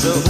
So